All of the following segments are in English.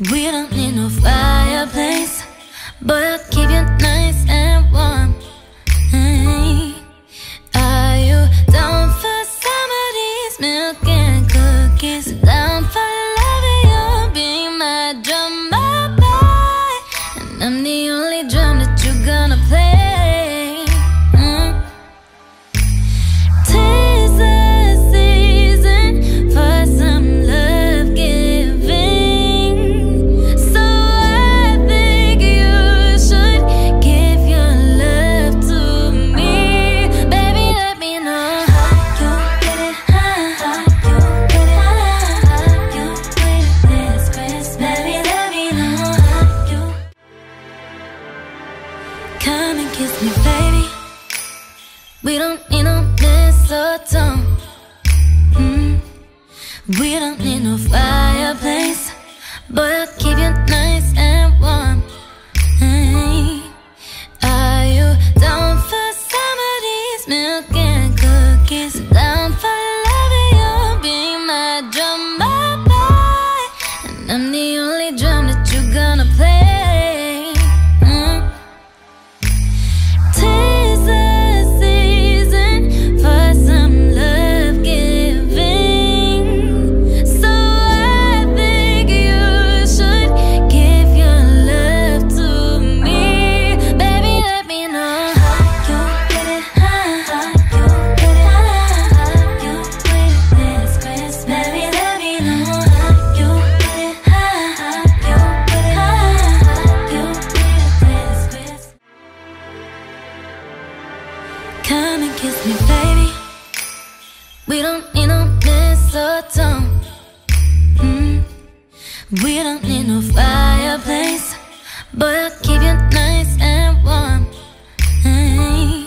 We don't need no fight. We don't need no fireplace, but I'll keep you nice and warm. Hey, are you down for somebody's milk and cookies? Down for loving you, be my drummer boy, and I'm the kiss me, baby. We don't need no mistletoe. Mm. We don't need no fireplace, but I'll keep you nice and warm. Hey.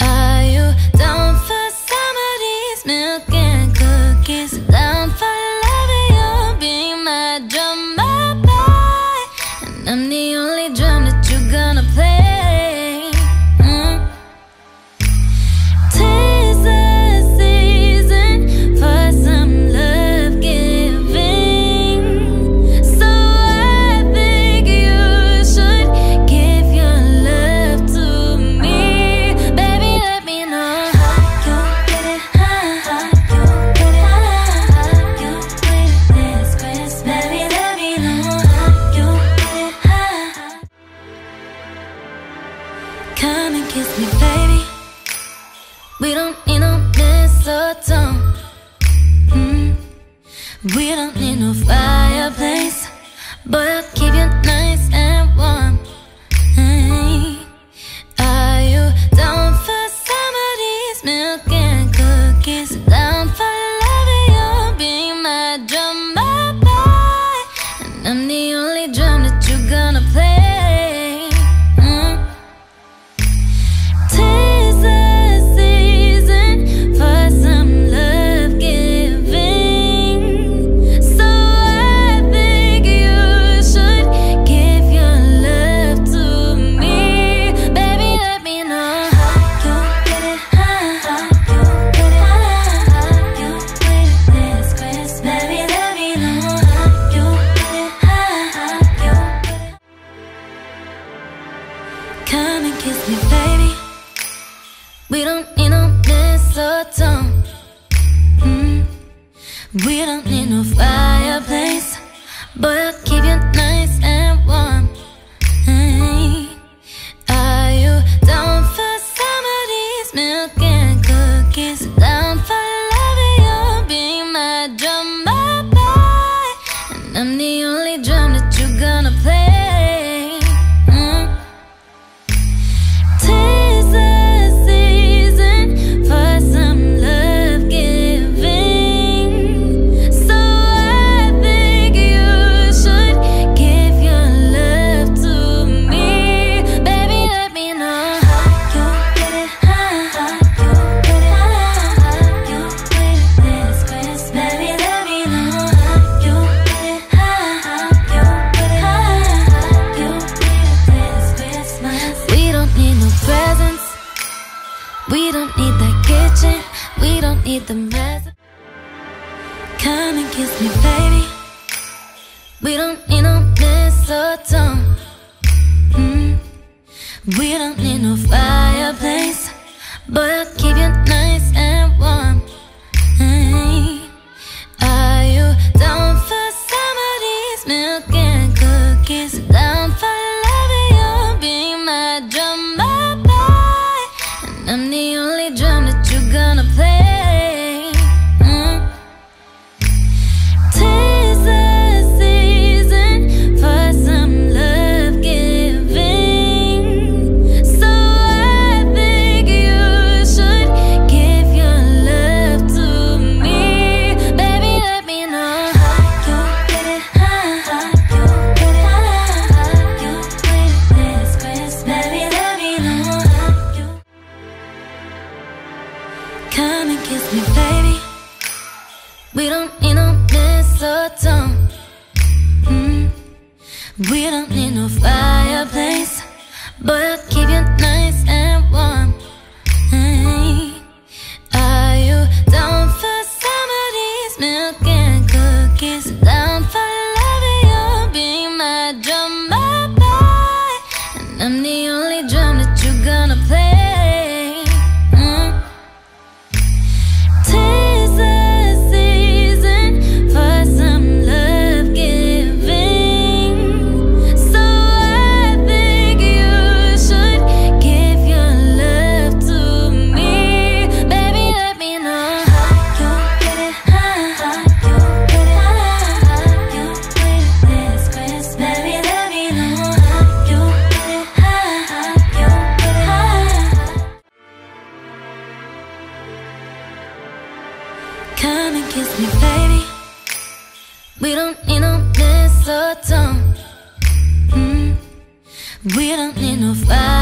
Are you down for some of these milk and cookies? kiss me, baby. We don't need no mistletoe. Mm. We don't need no fireplace, but Mm. We don't need no fire. kiss me, baby. We don't need no mistletoe. Mm. We don't need no fire. me, baby. We don't need no mistletoe. Mm. We don't need no fire.